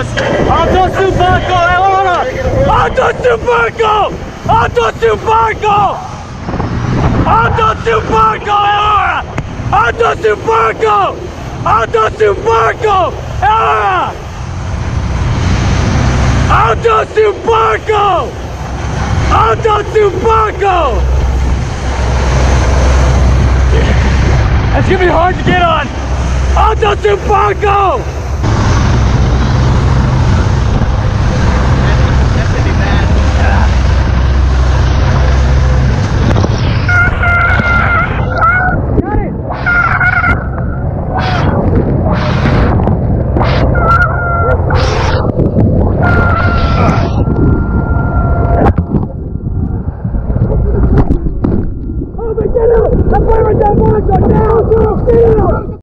Bienvenidos! Auto Subaco! Ahora! Auto Subaco! Auto Subaco! Auto Subaco! Ahora! Auto Subaco! Auto Subaco! Ahora! Auto Subaco! Auto Subaco! It's gonna be hard to get on! Auto Subaco! Get out! I'm firing that monitor now!